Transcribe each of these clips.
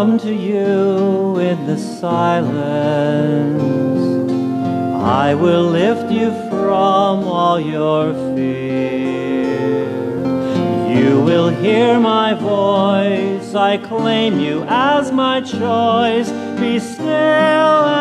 come to you in the silence. I will lift you from all your fear. You will hear my voice. I claim you as my choice. Be still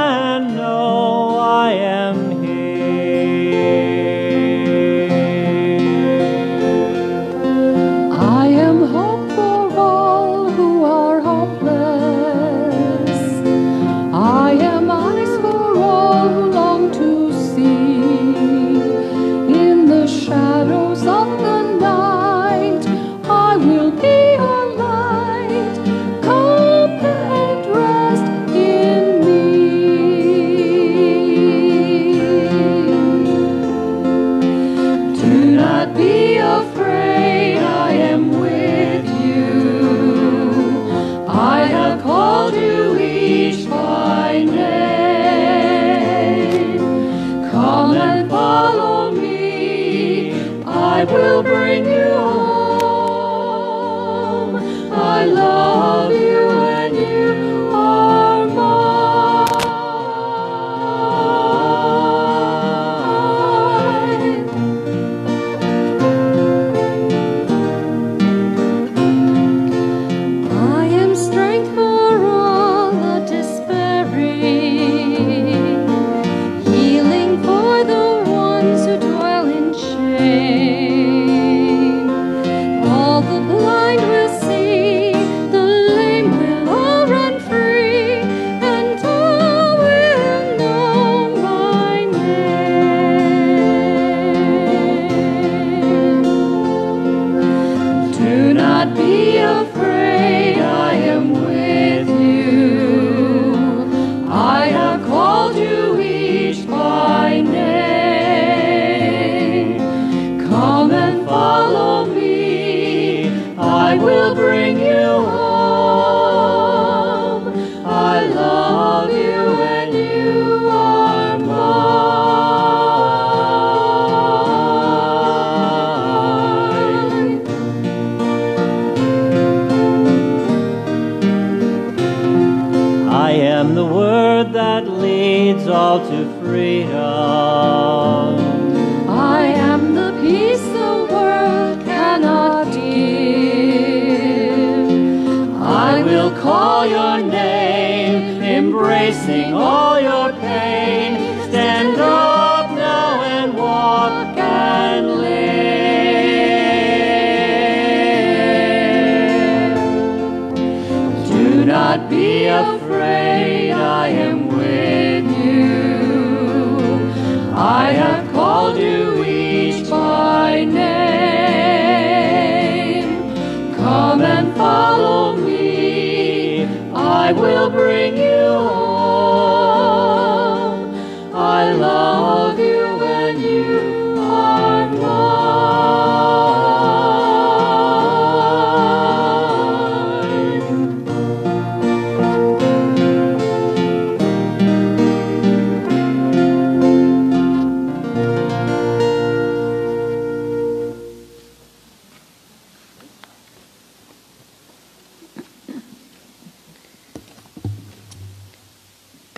shame.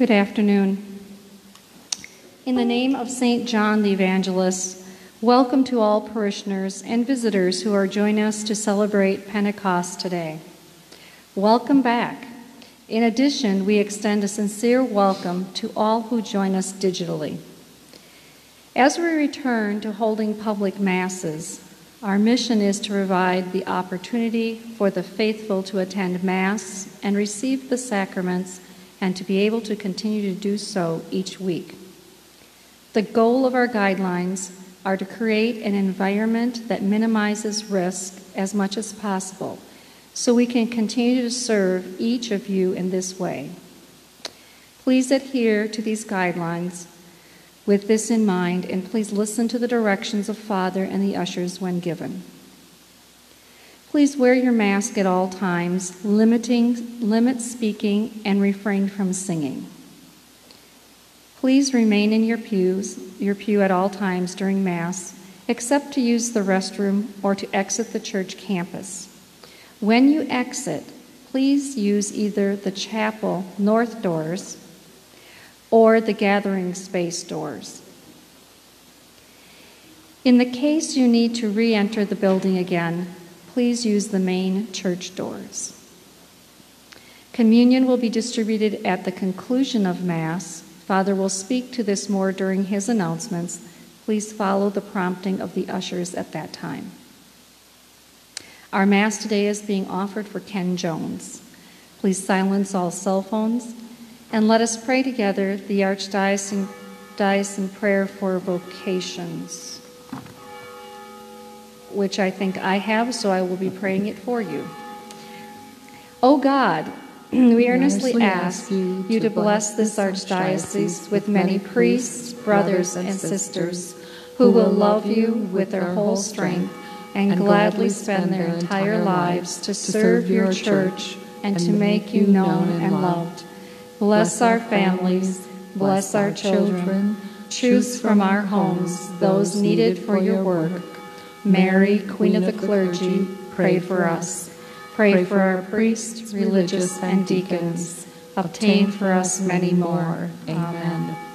Good afternoon. In the name of St. John the Evangelist, welcome to all parishioners and visitors who are joining us to celebrate Pentecost today. Welcome back. In addition, we extend a sincere welcome to all who join us digitally. As we return to holding public masses, our mission is to provide the opportunity for the faithful to attend Mass and receive the sacraments and to be able to continue to do so each week. The goal of our guidelines are to create an environment that minimizes risk as much as possible so we can continue to serve each of you in this way. Please adhere to these guidelines with this in mind and please listen to the directions of Father and the ushers when given. Please wear your mask at all times, limiting limit speaking and refrain from singing. Please remain in your pews, your pew at all times during mass, except to use the restroom or to exit the church campus. When you exit, please use either the chapel north doors or the gathering space doors. In the case you need to re enter the building again, please use the main church doors. Communion will be distributed at the conclusion of Mass. Father will speak to this more during his announcements. Please follow the prompting of the ushers at that time. Our Mass today is being offered for Ken Jones. Please silence all cell phones and let us pray together the Archdiocesan prayer for vocations, which I think I have, so I will be praying it for you. O God, we earnestly ask you to bless this archdiocese with many priests, brothers, and sisters who will love you with their whole strength and gladly spend their entire lives to serve your church and to make you known and loved. Bless our families, bless our children, choose from our homes those needed for your work. Mary, Queen of the clergy, pray for us. Pray for our priests, religious, and deacons. Obtain for us many more. Amen.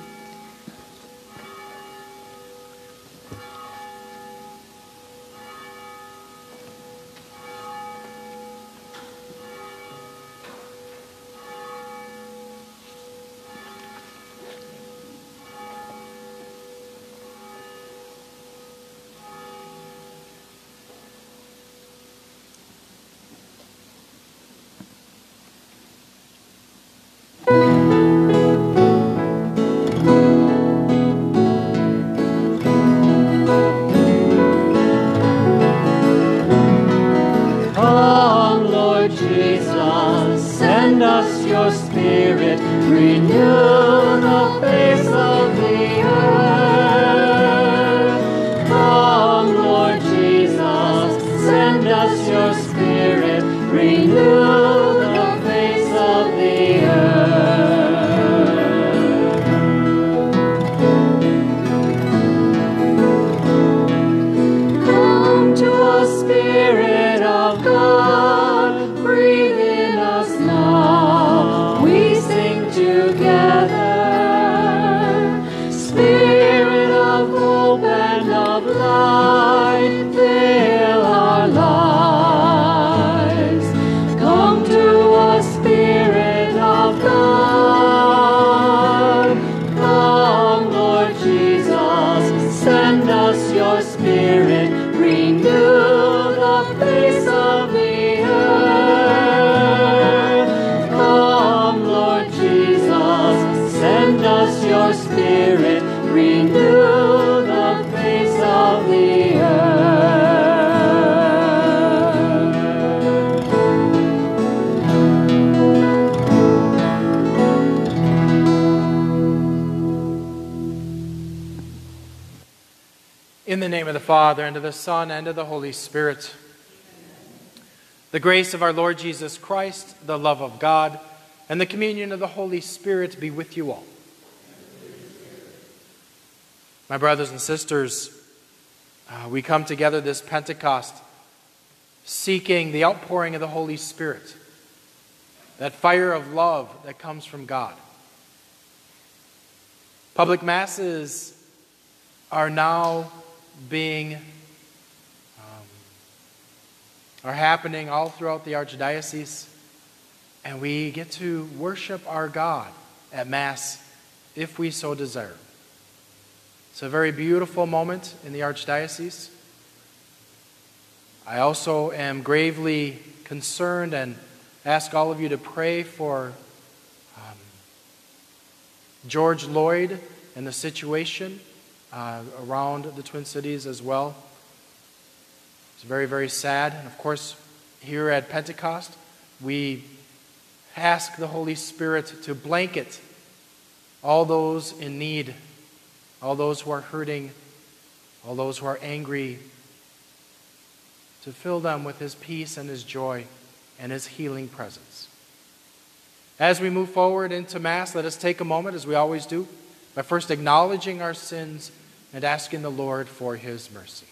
Father, and to the Son, and to the Holy Spirit. The grace of our Lord Jesus Christ, the love of God, and the communion of the Holy Spirit be with you all. My brothers and sisters, uh, we come together this Pentecost seeking the outpouring of the Holy Spirit, that fire of love that comes from God. Public masses are now being um, are happening all throughout the archdiocese and we get to worship our god at mass if we so desire it's a very beautiful moment in the archdiocese. I also am gravely concerned and ask all of you to pray for um, George Floyd and the situation uh, around the Twin Cities as well. It's very, very sad. And of course, here at Pentecost, we ask the Holy Spirit to blanket all those in need, all those who are hurting, all those who are angry, to fill them with His peace and His joy and His healing presence. As we move forward into Mass, let us take a moment, as we always do, by first acknowledging our sins and asking the Lord for his mercy.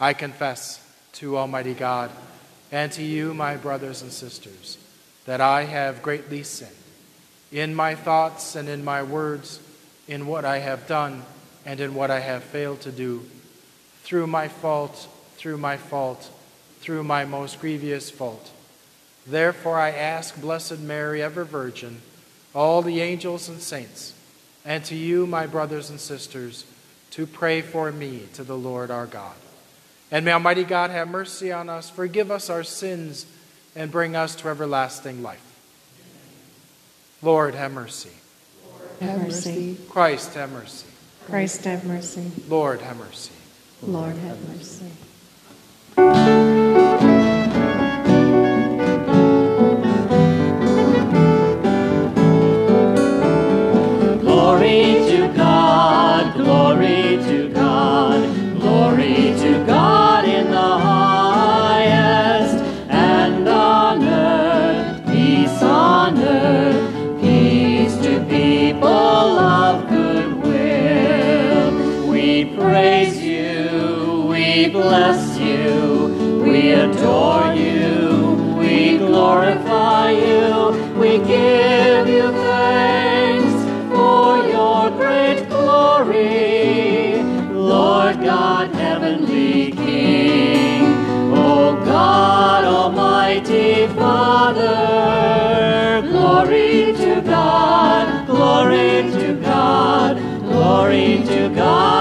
I confess to Almighty God and to you, my brothers and sisters, that I have greatly sinned in my thoughts and in my words, in what I have done and in what I have failed to do, through my fault, through my fault, through my most grievous fault. Therefore I ask Blessed Mary, ever Virgin, all the angels and saints, and to you, my brothers and sisters, to pray for me to the Lord our God. And may Almighty God have mercy on us, forgive us our sins, and bring us to everlasting life. Lord, have mercy. Have mercy. Christ, have mercy. Christ have mercy. Lord, have mercy. Lord have mercy. Glory glory glory to God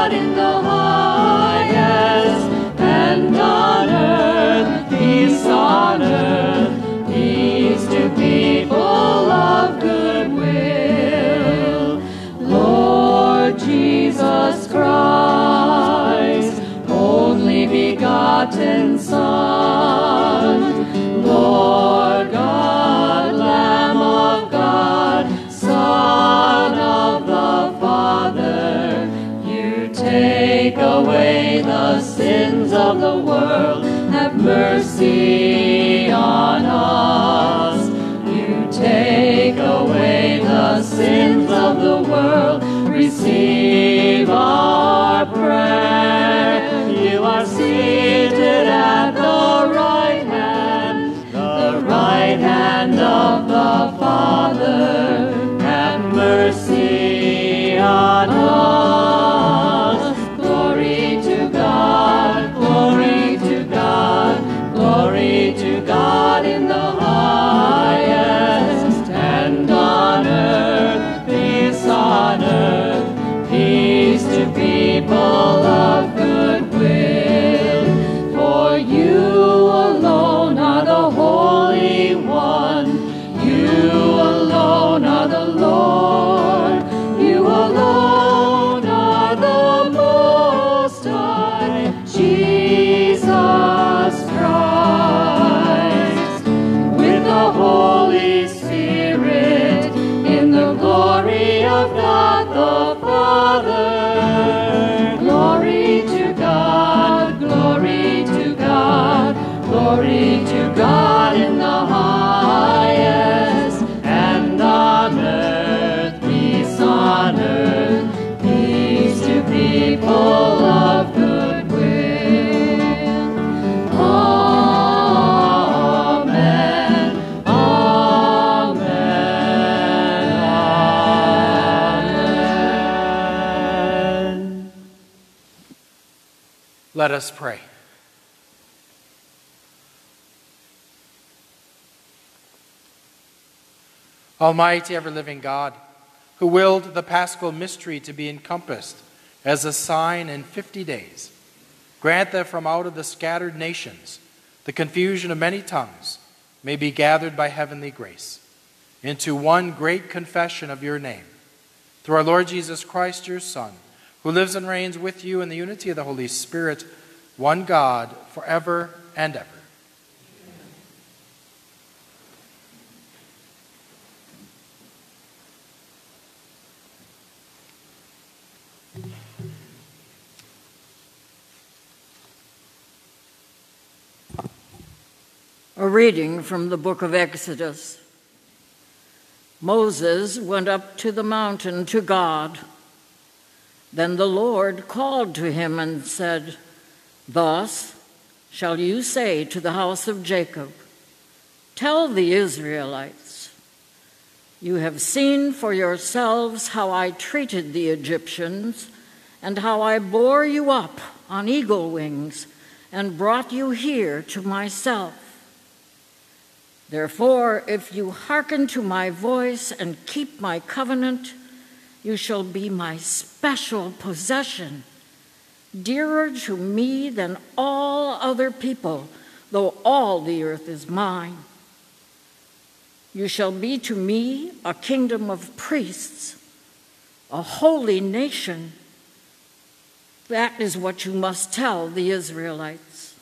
the sins of the world, have mercy on us. You take away the sins of the world, receive our prayer. You are seated at the right hand, the right hand of the Father. Let us pray. Almighty, ever living God, who willed the paschal mystery to be encompassed as a sign in 50 days, grant that from out of the scattered nations, the confusion of many tongues may be gathered by heavenly grace into one great confession of your name. Through our Lord Jesus Christ, your Son, who lives and reigns with you in the unity of the Holy Spirit, one God, forever and ever. A reading from the book of Exodus. Moses went up to the mountain to God. Then the Lord called to him and said, Thus shall you say to the house of Jacob, Tell the Israelites, You have seen for yourselves how I treated the Egyptians, and how I bore you up on eagle wings and brought you here to myself. Therefore, if you hearken to my voice and keep my covenant, you shall be my special possession, dearer to me than all other people, though all the earth is mine. You shall be to me a kingdom of priests, a holy nation. That is what you must tell the Israelites.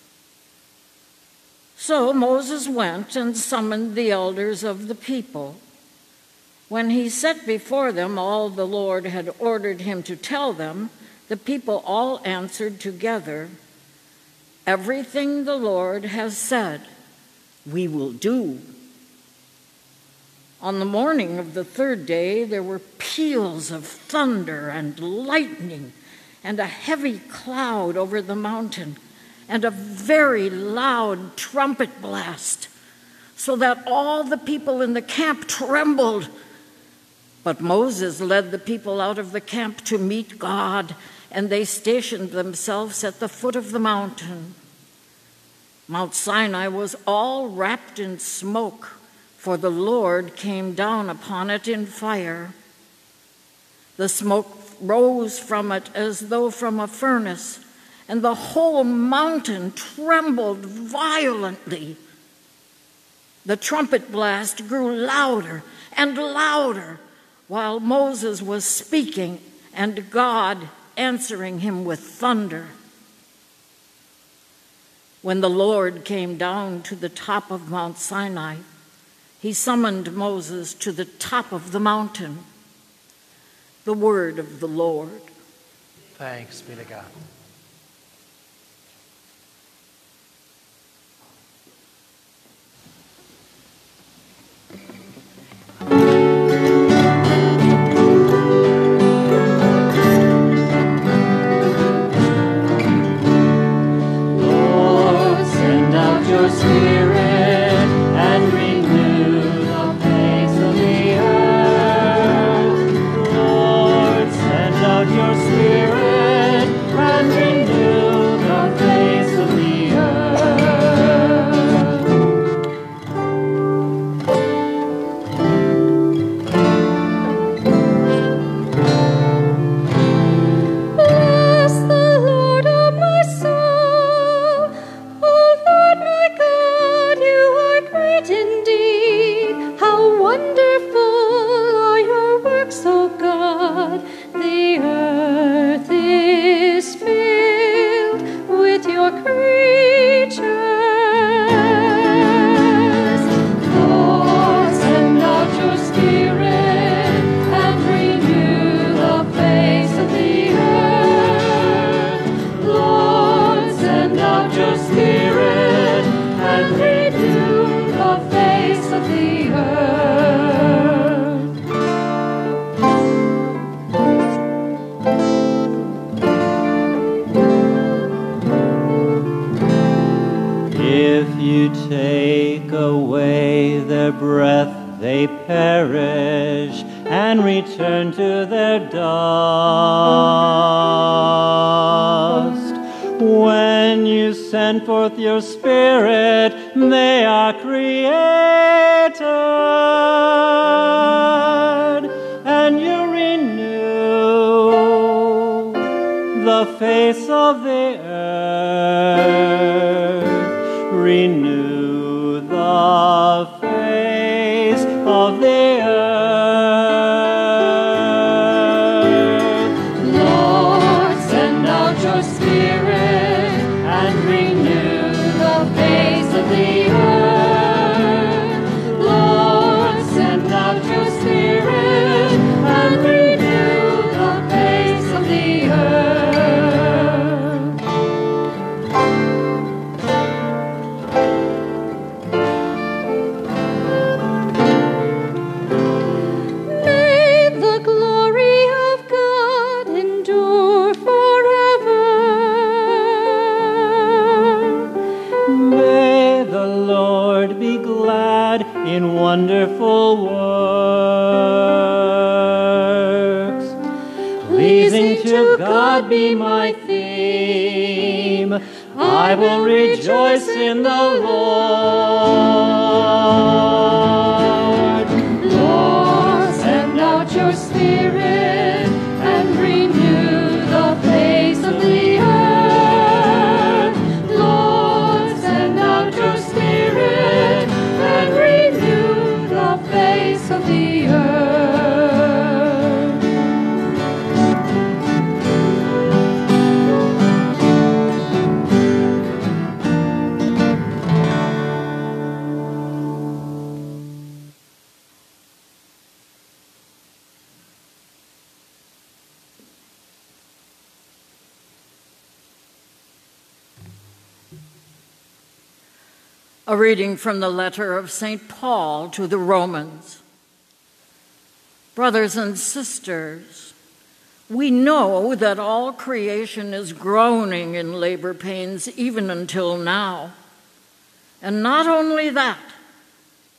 So Moses went and summoned the elders of the people. When he set before them all the Lord had ordered him to tell them, the people all answered together, Everything the Lord has said, we will do. On the morning of the third day, there were peals of thunder and lightning, and a heavy cloud over the mountain, and a very loud trumpet blast, so that all the people in the camp trembled. But Moses led the people out of the camp to meet God, and they stationed themselves at the foot of the mountain. Mount Sinai was all wrapped in smoke for the Lord came down upon it in fire. The smoke rose from it as though from a furnace, and the whole mountain trembled violently. The trumpet blast grew louder and louder while Moses was speaking and God answering him with thunder. When the Lord came down to the top of Mount Sinai, he summoned Moses to the top of the mountain. The word of the Lord. Thanks be to God. Spirit and in from the letter of St. Paul to the Romans. Brothers and sisters, we know that all creation is groaning in labor pains even until now. And not only that,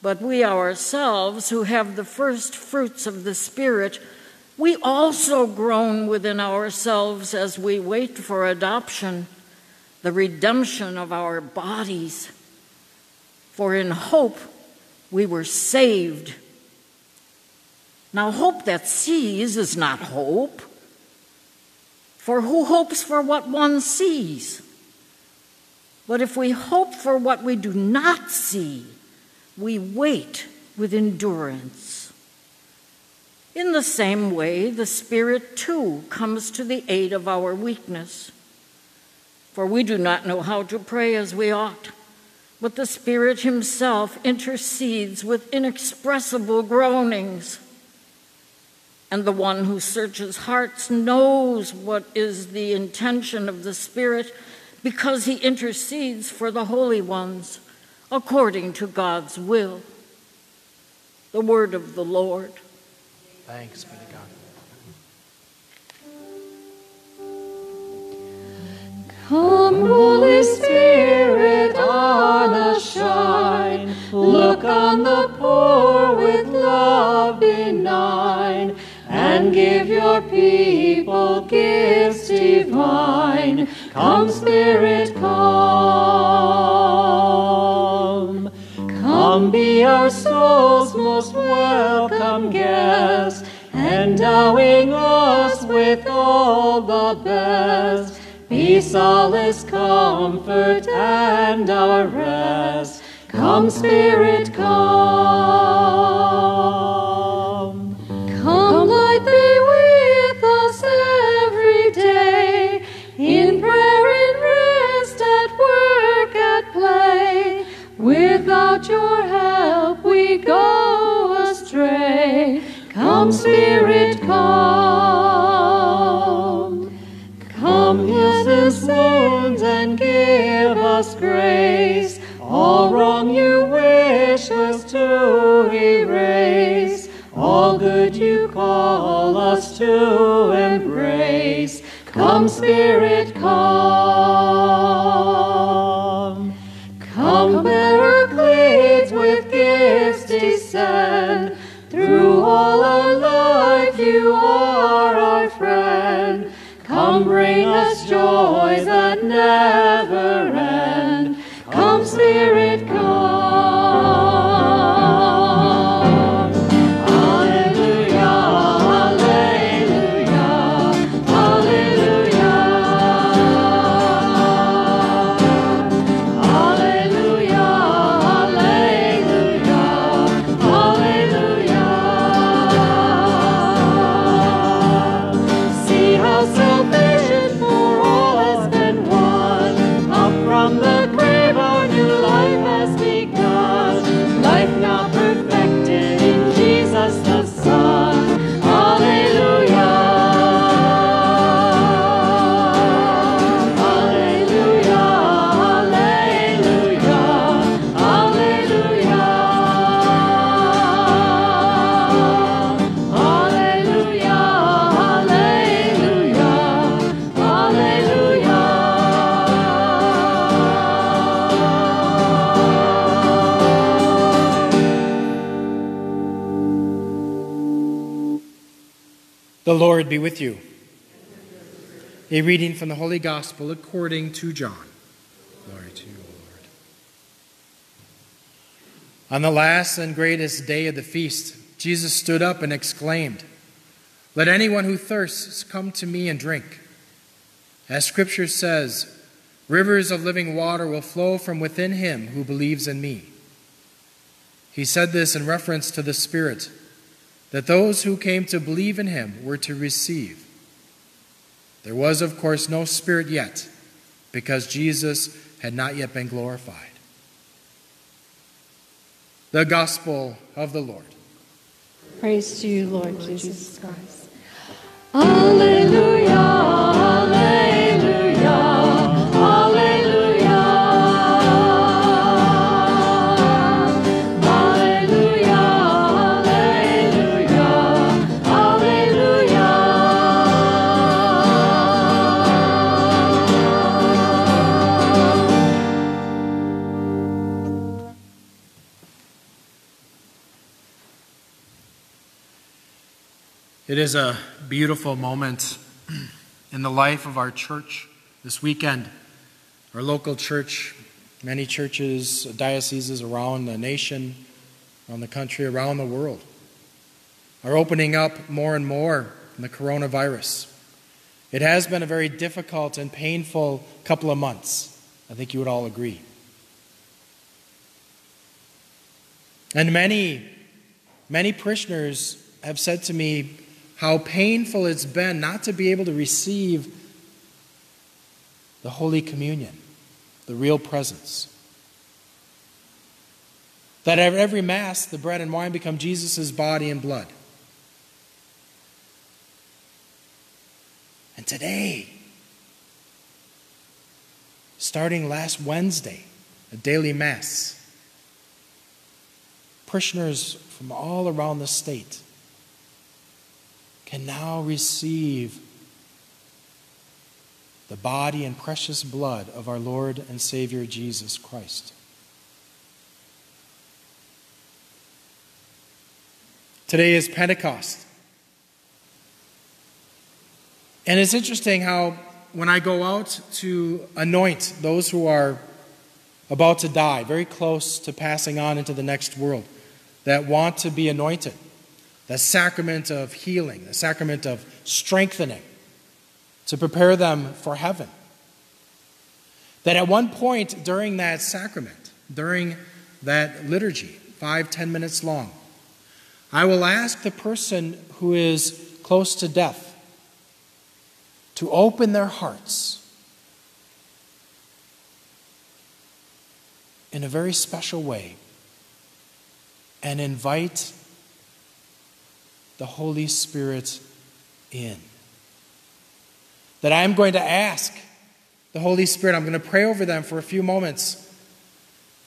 but we ourselves, who have the first fruits of the Spirit, we also groan within ourselves as we wait for adoption, the redemption of our bodies. For in hope we were saved. Now, hope that sees is not hope. For who hopes for what one sees? But if we hope for what we do not see, we wait with endurance. In the same way, the Spirit too comes to the aid of our weakness. For we do not know how to pray as we ought, but the Spirit Himself intercedes with inexpressible groanings. And the one who searches hearts knows what is the intention of the Spirit because He intercedes for the holy ones according to God's will. The word of the Lord. Thanks be to God. Come, Holy Spirit, on us shine. Look on the poor with love benign, and give your people gifts divine. Come, Spirit, come. Come, be our soul's most welcome guest, endowing us with all the best. Be solace, comfort, and our rest. Come, Spirit, come. Come, light thee with us every day, in prayer, in rest, at work, at play. Without your help, we go astray. Come, Spirit, come. Give us grace. All wrong you wish us to erase. All good you call us to embrace. Come, Spirit, come. Be with you. A reading from the Holy Gospel according to John. Glory to you, Lord. On the last and greatest day of the feast, Jesus stood up and exclaimed, Let anyone who thirsts come to me and drink. As Scripture says, rivers of living water will flow from within him who believes in me. He said this in reference to the Spirit that those who came to believe in him were to receive. There was, of course, no Spirit yet, because Jesus had not yet been glorified. The Gospel of the Lord. Praise to you, Lord Jesus Christ. Alleluia. Is a beautiful moment in the life of our church this weekend. Our local church, many churches, dioceses around the nation, around the country, around the world, are opening up more and more in the coronavirus. It has been a very difficult and painful couple of months. I think you would all agree. And many, many parishioners have said to me, how painful it's been not to be able to receive the Holy Communion, the real presence. That at every Mass, the bread and wine become Jesus' body and blood. And today, starting last Wednesday, a daily Mass, parishioners from all around the state can now receive the body and precious blood of our Lord and Savior Jesus Christ. Today is Pentecost. And it's interesting how when I go out to anoint those who are about to die, very close to passing on into the next world, that want to be anointed, the sacrament of healing, the sacrament of strengthening, to prepare them for heaven. That at one point during that sacrament, during that liturgy, five, ten minutes long, I will ask the person who is close to death to open their hearts in a very special way and invite the Holy Spirit in. That I'm going to ask the Holy Spirit, I'm going to pray over them for a few moments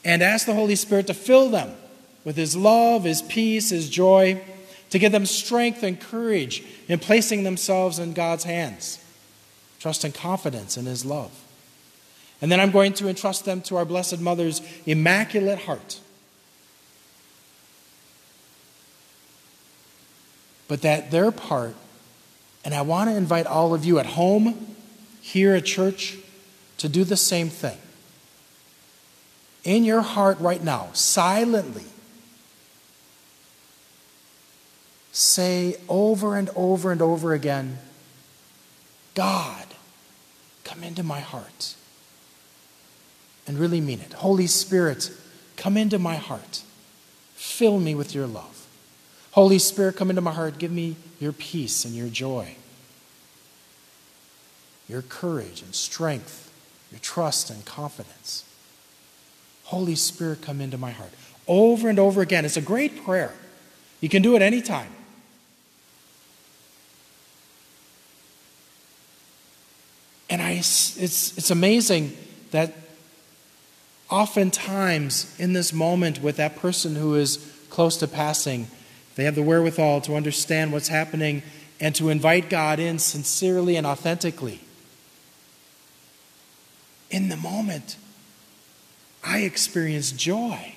and ask the Holy Spirit to fill them with His love, His peace, His joy, to give them strength and courage in placing themselves in God's hands, trust and confidence in His love. And then I'm going to entrust them to our Blessed Mother's Immaculate Heart but that their part, and I want to invite all of you at home, here at church, to do the same thing. In your heart right now, silently, say over and over and over again God, come into my heart. And really mean it. Holy Spirit, come into my heart. Fill me with your love. Holy Spirit, come into my heart. Give me your peace and your joy, your courage and strength, your trust and confidence. Holy Spirit, come into my heart. Over and over again. It's a great prayer. You can do it anytime. And I, it's, it's amazing that oftentimes in this moment with that person who is close to passing, they have the wherewithal to understand what's happening and to invite God in sincerely and authentically. In the moment, I experience joy.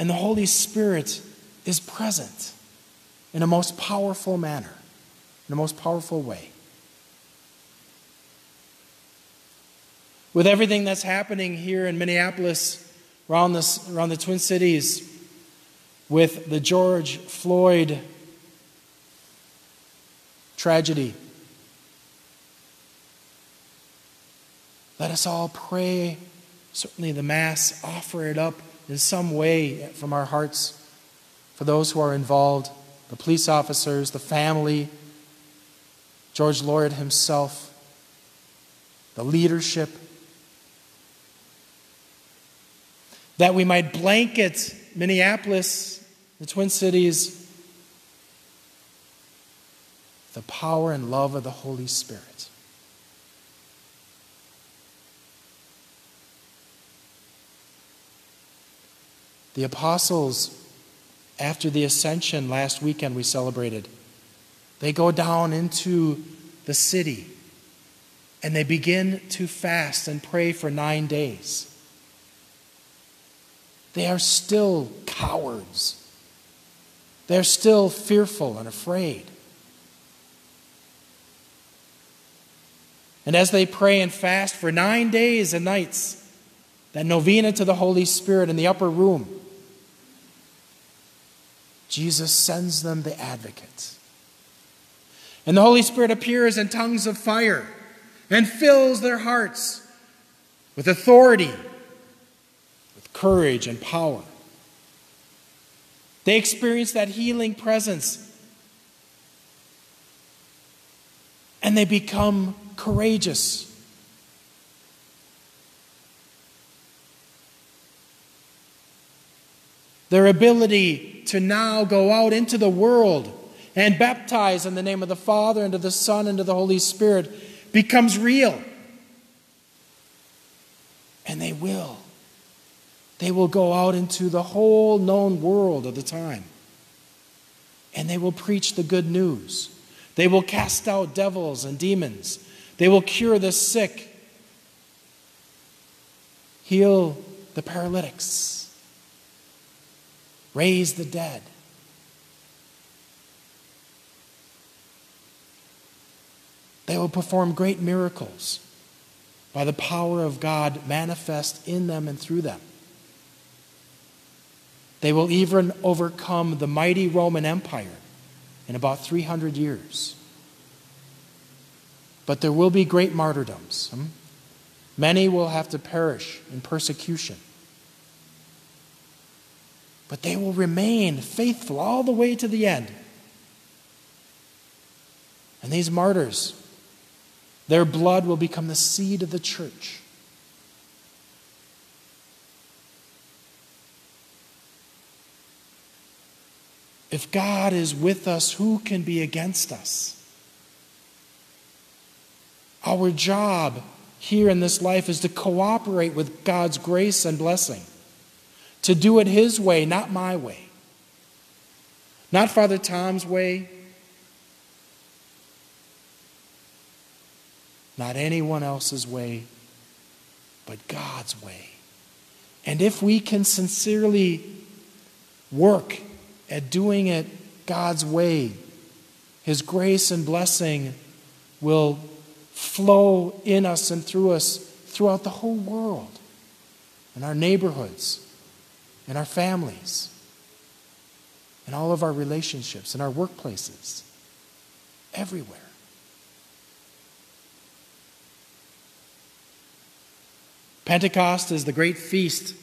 And the Holy Spirit is present in a most powerful manner. in a most powerful way. With everything that's happening here in Minneapolis, around, this, around the Twin Cities, with the George Floyd tragedy, let us all pray. Certainly, the Mass, offer it up in some way from our hearts for those who are involved the police officers, the family, George Floyd himself, the leadership. That we might blanket Minneapolis, the Twin Cities, the power and love of the Holy Spirit. The apostles, after the ascension last weekend we celebrated, they go down into the city and they begin to fast and pray for nine days. They are still cowards. They're still fearful and afraid. And as they pray and fast for nine days and nights, that novena to the Holy Spirit in the upper room, Jesus sends them the advocate. And the Holy Spirit appears in tongues of fire and fills their hearts with authority, with courage and power. They experience that healing presence and they become courageous. Their ability to now go out into the world and baptize in the name of the Father, and of the Son, and of the Holy Spirit becomes real. And they will. They will go out into the whole known world of the time. And they will preach the good news. They will cast out devils and demons. They will cure the sick, heal the paralytics, raise the dead. They will perform great miracles by the power of God manifest in them and through them. They will even overcome the mighty Roman Empire in about 300 years. But there will be great martyrdoms. Hmm? Many will have to perish in persecution. But they will remain faithful all the way to the end. And these martyrs their blood will become the seed of the church. If God is with us, who can be against us? Our job here in this life is to cooperate with God's grace and blessing, to do it His way, not my way. Not Father Tom's way, Not anyone else's way, but God's way. And if we can sincerely work at doing it God's way, His grace and blessing will flow in us and through us throughout the whole world, in our neighborhoods, in our families, in all of our relationships, in our workplaces, everywhere. Pentecost is the great feast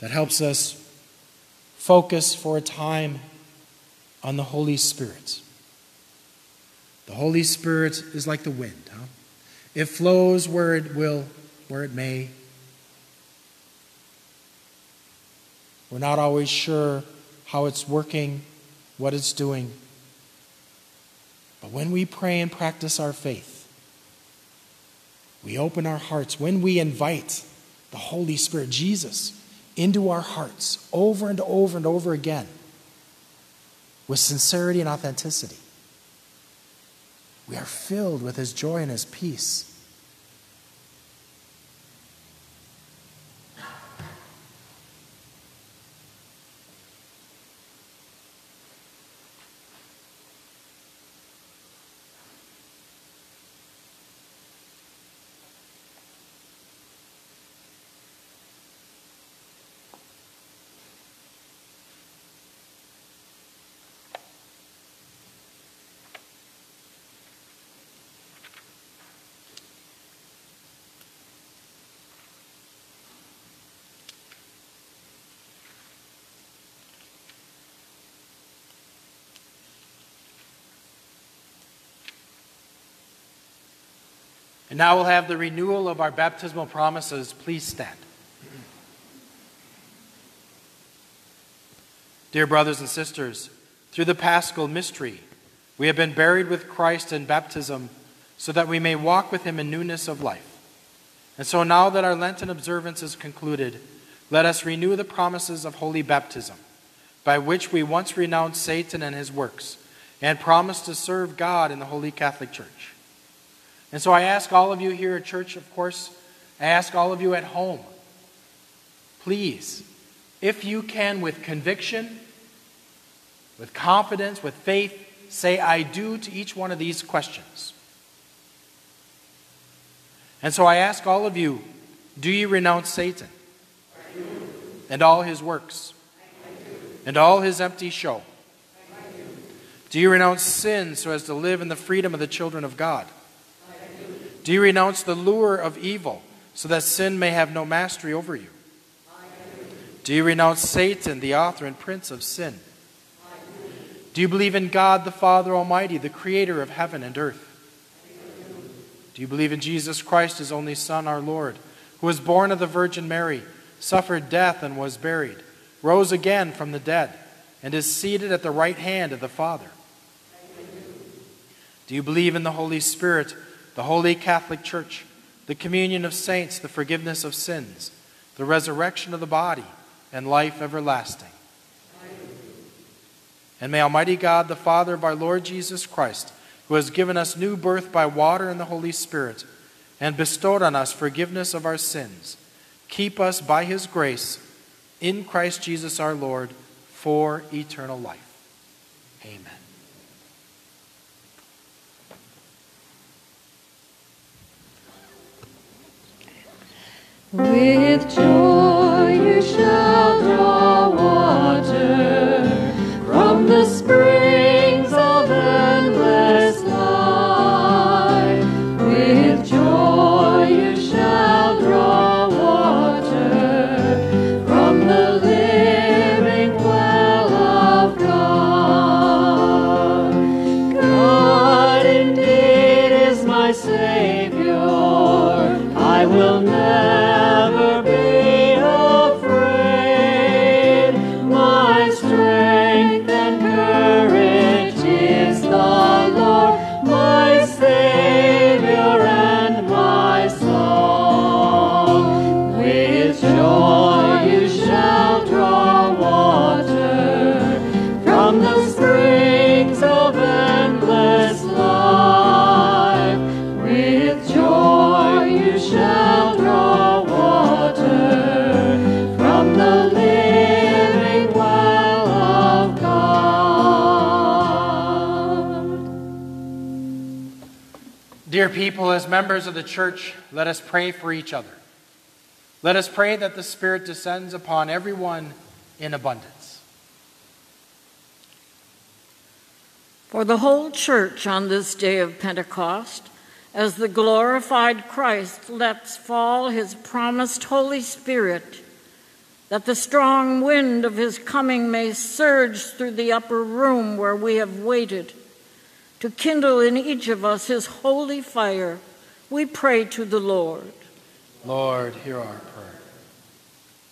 that helps us focus for a time on the Holy Spirit. The Holy Spirit is like the wind. Huh? It flows where it will, where it may. We're not always sure how it's working, what it's doing. But when we pray and practice our faith, we open our hearts, when we invite the Holy Spirit, Jesus, into our hearts over and over and over again with sincerity and authenticity, we are filled with His joy and His peace. Now we'll have the renewal of our baptismal promises. Please stand. Dear brothers and sisters, through the paschal mystery, we have been buried with Christ in baptism so that we may walk with him in newness of life. And so now that our Lenten observance is concluded, let us renew the promises of holy baptism, by which we once renounced Satan and his works and promised to serve God in the Holy Catholic Church. And so I ask all of you here at church, of course, I ask all of you at home, please, if you can, with conviction, with confidence, with faith, say, I do to each one of these questions. And so I ask all of you, do you renounce Satan and all his works and all his empty show? Do you renounce sin so as to live in the freedom of the children of God? Do you renounce the lure of evil so that sin may have no mastery over you? Do you renounce Satan, the author and prince of sin? Do you believe in God the Father Almighty, the creator of heaven and earth? Do you believe in Jesus Christ, his only Son, our Lord, who was born of the Virgin Mary, suffered death, and was buried, rose again from the dead, and is seated at the right hand of the Father? Do you believe in the Holy Spirit? The Holy Catholic Church, the communion of saints, the forgiveness of sins, the resurrection of the body, and life everlasting. And may Almighty God, the Father of our Lord Jesus Christ, who has given us new birth by water and the Holy Spirit, and bestowed on us forgiveness of our sins, keep us by his grace in Christ Jesus our Lord for eternal life. Amen. With joy people, as members of the church, let us pray for each other. Let us pray that the Spirit descends upon everyone in abundance. For the whole church on this day of Pentecost, as the glorified Christ lets fall his promised Holy Spirit, that the strong wind of his coming may surge through the upper room where we have waited, to kindle in each of us his holy fire, we pray to the Lord. Lord, hear our prayer.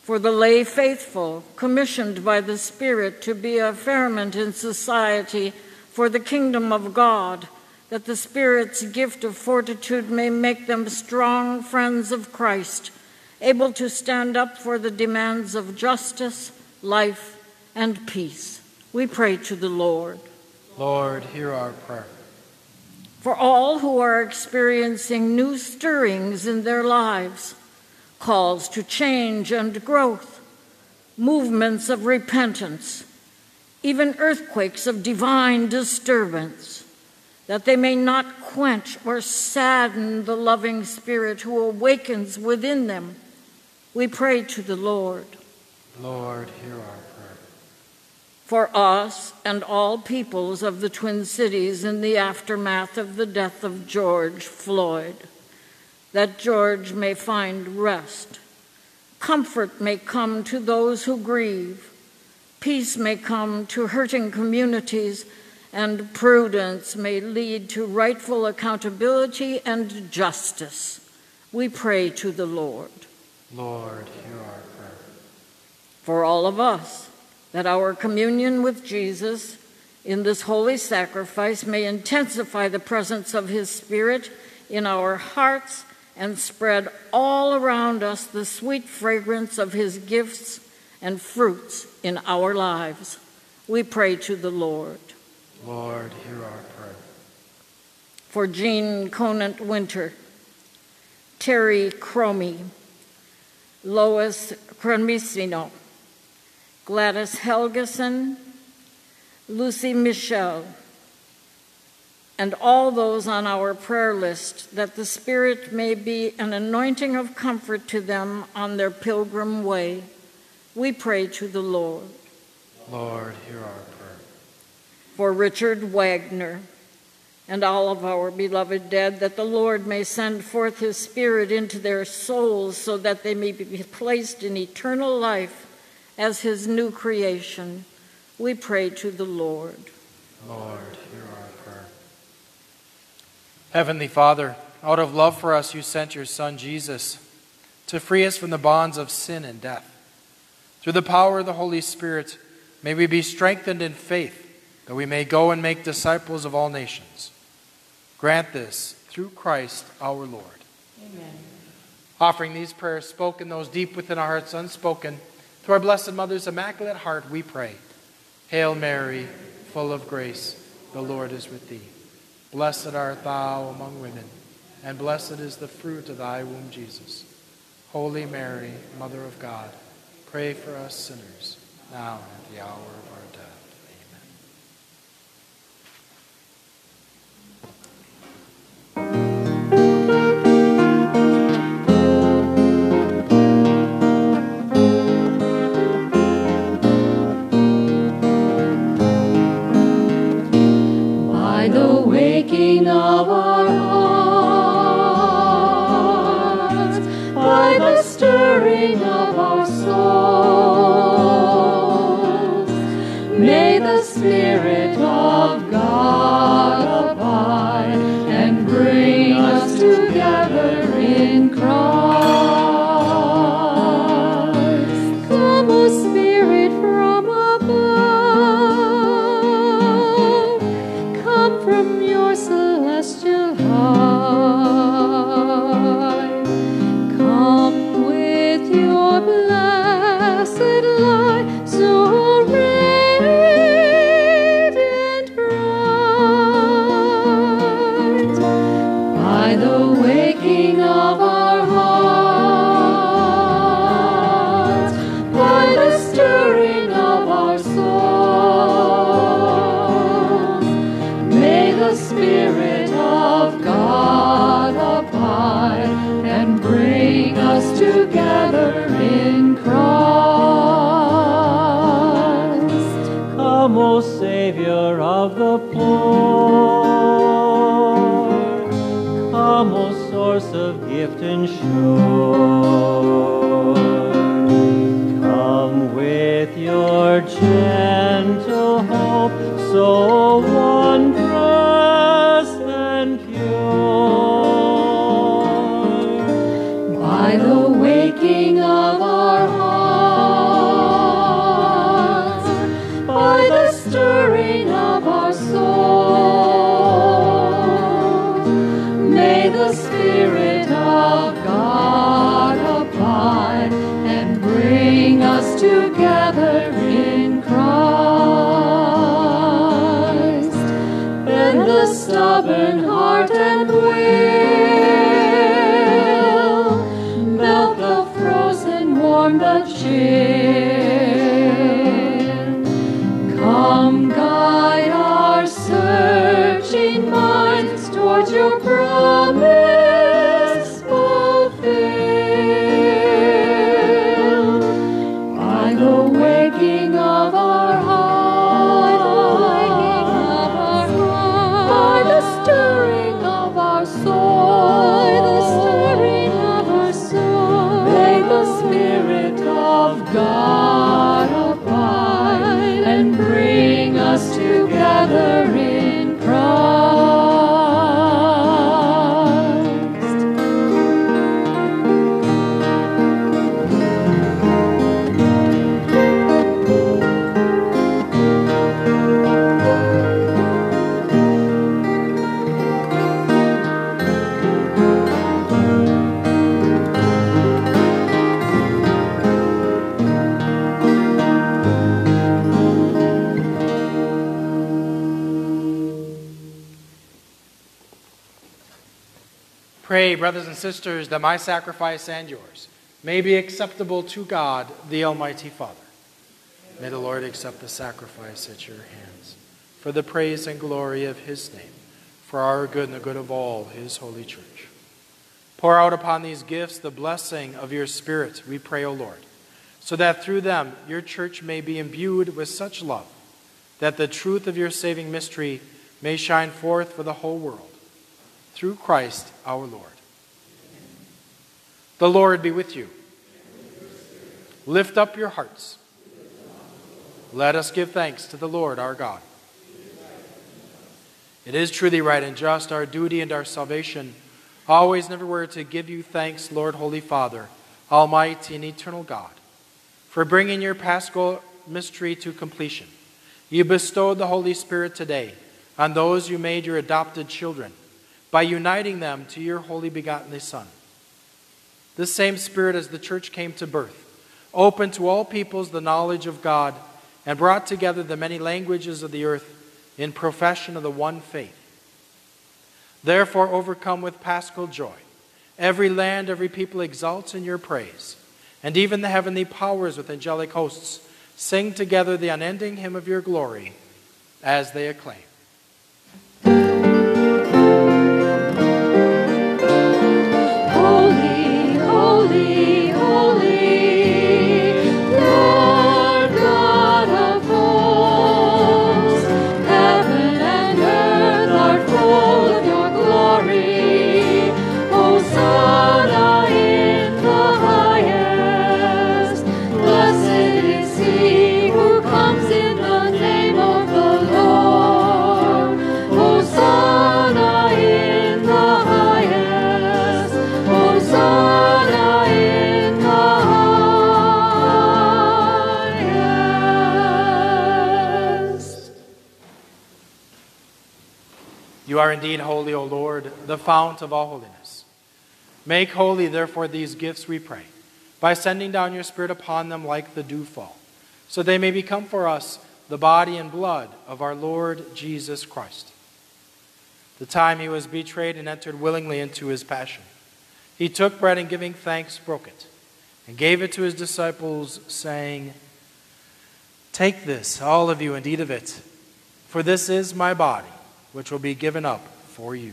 For the lay faithful, commissioned by the Spirit to be a ferment in society for the kingdom of God, that the Spirit's gift of fortitude may make them strong friends of Christ, able to stand up for the demands of justice, life, and peace. We pray to the Lord. Lord, hear our prayer. For all who are experiencing new stirrings in their lives, calls to change and growth, movements of repentance, even earthquakes of divine disturbance, that they may not quench or sadden the loving Spirit who awakens within them. We pray to the Lord. Lord, hear our prayer. For us and all peoples of the Twin Cities in the aftermath of the death of George Floyd, that George may find rest. Comfort may come to those who grieve. Peace may come to hurting communities and prudence may lead to rightful accountability and justice. We pray to the Lord. Lord, hear our prayer. For all of us, that our communion with Jesus in this holy sacrifice may intensify the presence of His Spirit in our hearts and spread all around us the sweet fragrance of His gifts and fruits in our lives. We pray to the Lord. Lord, hear our prayer. For Jean Conant Winter, Terry Cromie, Lois Cremicino, Gladys Helgeson, Lucy Michelle, and all those on our prayer list, that the Spirit may be an anointing of comfort to them on their pilgrim way. We pray to the Lord. Lord, hear our prayer. For Richard Wagner and all of our beloved dead, that the Lord may send forth his Spirit into their souls so that they may be placed in eternal life as his new creation. We pray to the Lord. Lord, hear our prayer. Heavenly Father, out of love for us, you sent your Son Jesus to free us from the bonds of sin and death. Through the power of the Holy Spirit, may we be strengthened in faith that we may go and make disciples of all nations. Grant this through Christ our Lord. Amen. Offering these prayers spoken, those deep within our hearts unspoken, to our Blessed Mother's Immaculate Heart, we pray. Hail Mary, full of grace, the Lord is with thee. Blessed art thou among women, and blessed is the fruit of thy womb, Jesus. Holy Mary, Mother of God, pray for us sinners, now and at the hour of hope, Brothers and sisters, that my sacrifice and yours may be acceptable to God, the Almighty Father. May the Lord accept the sacrifice at your hands for the praise and glory of his name, for our good and the good of all his holy church. Pour out upon these gifts the blessing of your Spirit, we pray, O Lord, so that through them your church may be imbued with such love that the truth of your saving mystery may shine forth for the whole world. Through Christ our Lord. The Lord be with you. Lift up your hearts. Let us give thanks to the Lord our God. It is truly right and just, our duty and our salvation, always and everywhere to give you thanks, Lord, Holy Father, Almighty and eternal God, for bringing your paschal mystery to completion. You bestowed the Holy Spirit today on those you made your adopted children by uniting them to your holy begotten Son. This same Spirit, as the church came to birth, opened to all peoples the knowledge of God and brought together the many languages of the earth in profession of the one faith. Therefore, overcome with paschal joy, every land, every people exalts in your praise, and even the heavenly powers with angelic hosts sing together the unending hymn of your glory as they acclaim. Make holy, therefore, these gifts, we pray, by sending down your Spirit upon them like the dewfall, so they may become for us the body and blood of our Lord Jesus Christ. The time he was betrayed and entered willingly into his passion, he took bread and giving thanks, broke it, and gave it to his disciples, saying, Take this, all of you, and eat of it, for this is my body which will be given up for you.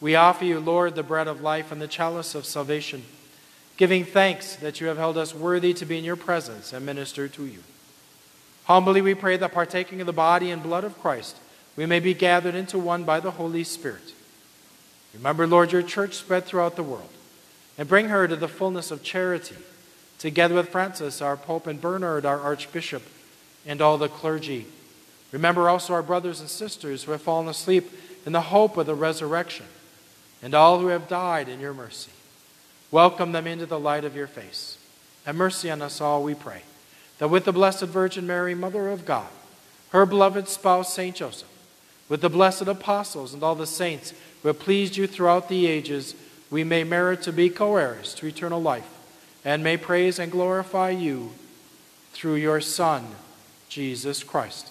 we offer you, Lord, the bread of life and the chalice of salvation, giving thanks that you have held us worthy to be in your presence and minister to you. Humbly we pray that partaking of the body and blood of Christ, we may be gathered into one by the Holy Spirit. Remember, Lord, your church spread throughout the world, and bring her to the fullness of charity, together with Francis, our Pope, and Bernard, our Archbishop, and all the clergy. Remember also our brothers and sisters who have fallen asleep in the hope of the resurrection, and all who have died in your mercy. Welcome them into the light of your face. Have mercy on us all, we pray that with the Blessed Virgin Mary, Mother of God, her beloved spouse, Saint Joseph, with the blessed apostles and all the saints who have pleased you throughout the ages, we may merit to be co heirs to eternal life, and may praise and glorify you through your Son, Jesus Christ.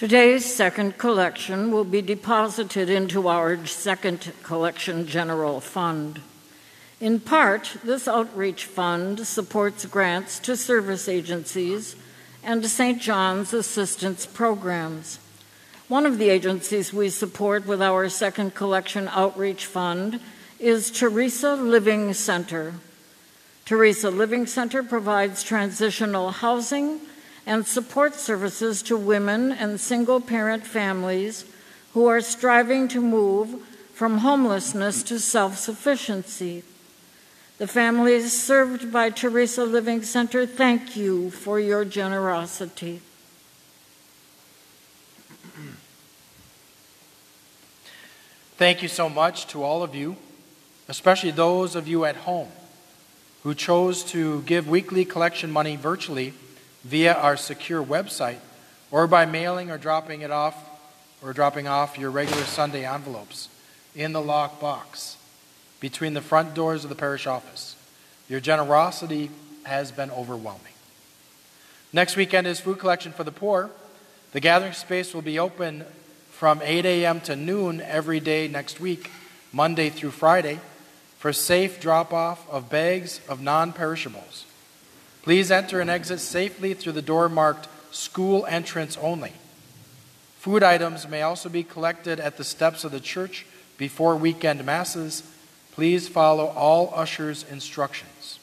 Today's second collection will be deposited into our second collection general fund. In part, this outreach fund supports grants to service agencies and St. John's assistance programs. One of the agencies we support with our second collection outreach fund is Theresa Living Center. Theresa Living Center provides transitional housing and support services to women and single parent families who are striving to move from homelessness to self sufficiency. The families served by Theresa Living Center thank you for your generosity. Thank you so much to all of you, especially those of you at home who chose to give weekly collection money virtually via our secure website or by mailing or dropping it off or dropping off your regular Sunday envelopes in the lock box between the front doors of the parish office. Your generosity has been overwhelming. Next weekend is food collection for the poor. The gathering space will be open from 8 a.m. to noon every day next week, Monday through Friday, for safe drop off of bags of non perishables. Please enter and exit safely through the door marked School Entrance Only. Food items may also be collected at the steps of the church before weekend masses. Please follow all ushers' instructions.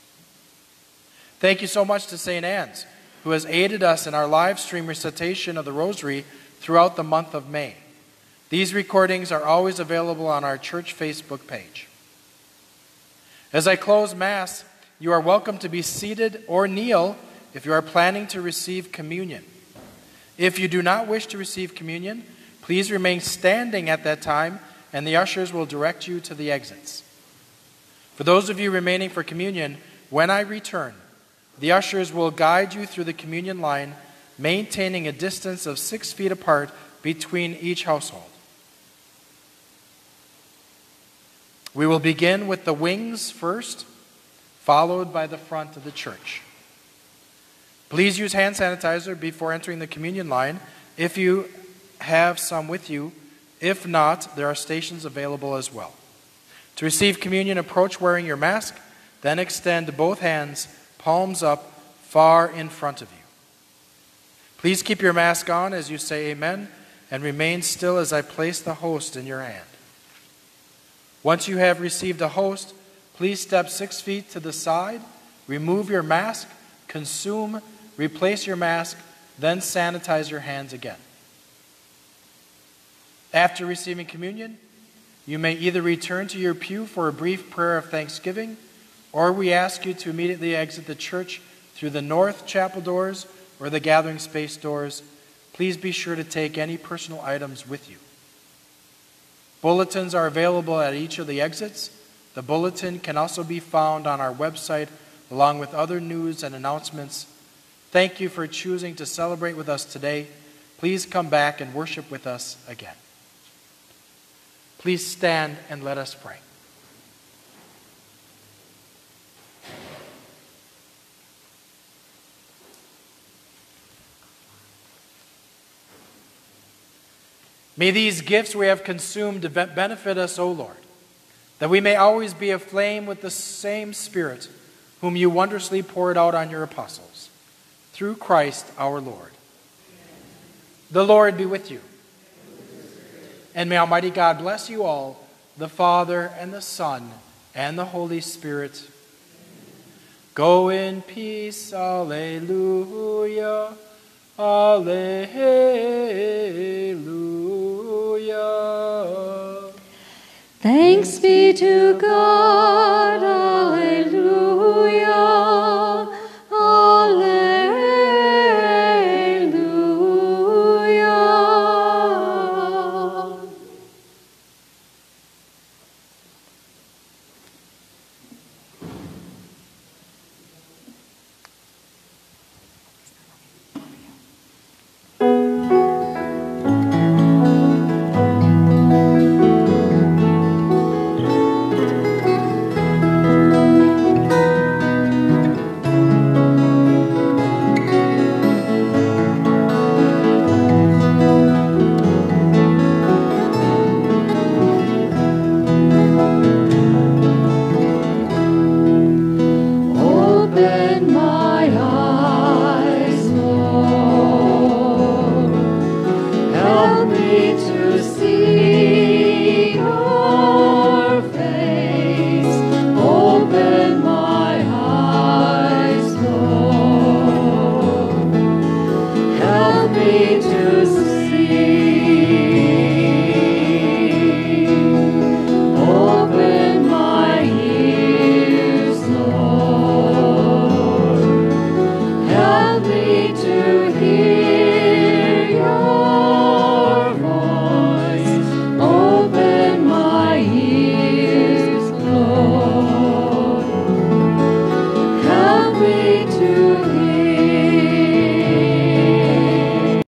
Thank you so much to St. Anne's, who has aided us in our live stream recitation of the Rosary throughout the month of May. These recordings are always available on our church Facebook page. As I close Mass, you are welcome to be seated or kneel if you are planning to receive communion. If you do not wish to receive communion, please remain standing at that time, and the ushers will direct you to the exits. For those of you remaining for communion, when I return, the ushers will guide you through the communion line, maintaining a distance of six feet apart between each household. We will begin with the wings first followed by the front of the church. Please use hand sanitizer before entering the communion line if you have some with you. If not, there are stations available as well. To receive communion, approach wearing your mask, then extend both hands, palms up, far in front of you. Please keep your mask on as you say amen and remain still as I place the host in your hand. Once you have received a host, Please step six feet to the side, remove your mask, consume, replace your mask, then sanitize your hands again. After receiving communion, you may either return to your pew for a brief prayer of thanksgiving, or we ask you to immediately exit the church through the north chapel doors or the gathering space doors. Please be sure to take any personal items with you. Bulletins are available at each of the exits. The bulletin can also be found on our website along with other news and announcements. Thank you for choosing to celebrate with us today. Please come back and worship with us again. Please stand and let us pray. May these gifts we have consumed benefit us, O Lord that we may always be aflame with the same Spirit whom you wondrously poured out on your apostles, through Christ our Lord. The Lord be with you. And may Almighty God bless you all, the Father and the Son and the Holy Spirit. Go in peace. Alleluia. Alleluia. Thanks be to God. Alleluia.